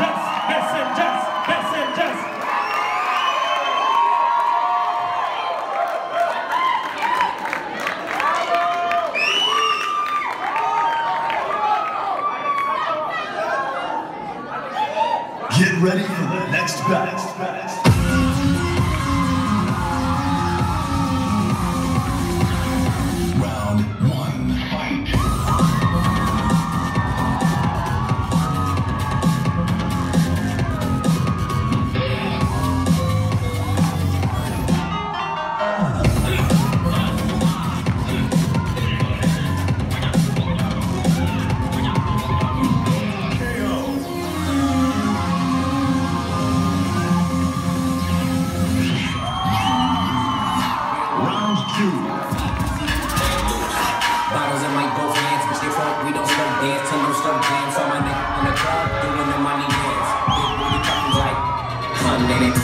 Messengers, messengers. Get ready for the next battle. dominating